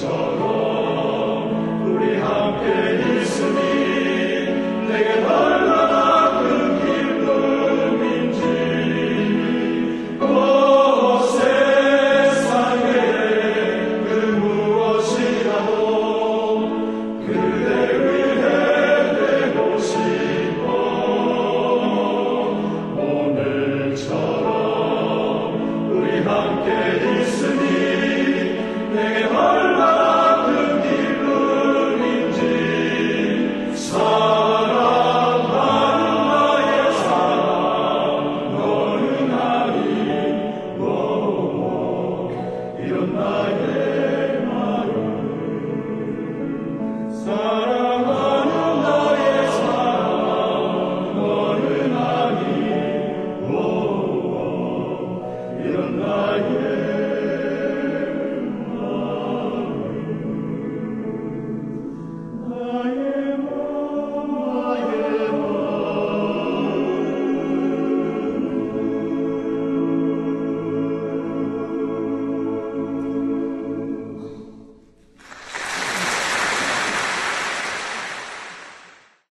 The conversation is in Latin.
Jesus. Iunae Marum,